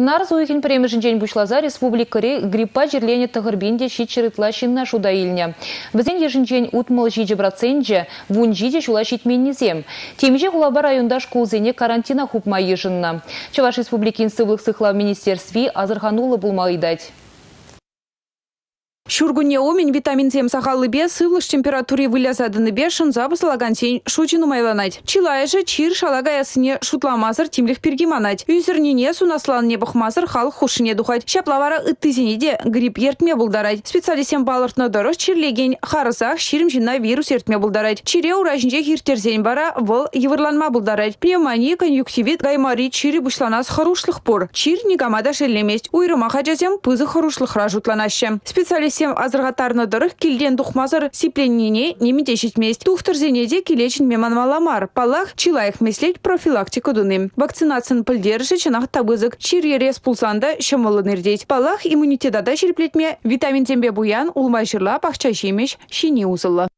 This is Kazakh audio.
Нарз уйхин премежінжен бушлаза республикари гриппа жерлене тығырбенде шитчерытла шинна шуда илне. Бізден ежінжен утмыл жиджі процентже, вун жиджі шула шитменнізем. Темже Кулаба районда школзене карантина хупма ежінна. Чаваш республикин сывлық сықлав министерстви азырханулы булмалыдать. Шургуне омень витамин сем сахалы бе сывлыш температуре вылязадыны бе шынза бысылаган сень шучину майланать. Чилайжы чир шалагаясыне шутламазыр тимлих пергиманать. Юзернине сунаслан не бухмазыр халық хушине духать. Шаплавара ыттызине де грипп ертме булдарать. Специалистем балыртны дұрыш чирлеген харысах ширим жина вирус ертме булдарать. Чире уражинже хиртерзен бара выл евырланма булдарать. Пневмония, конъюнктивит, гаймари чири бушланас харушлых пор. Чир негамада шеллеместь. Уйрыма хажазем пызы харушлых ражутланаще. Специалист сем азырғатарны дұрық келден дұқмазыр сипленнене немеде жетмест. Тухтыр зенеде келечін меманмаламар. Палах чилайық меслет профилактика дуным. Вакцинациян пілдерші чынақ табызық чиререс пулсанда шымылы нердейт. Палах иммунитетада жерплетме витамин тембе буян улмай жырла пақча жемеш шине узылы.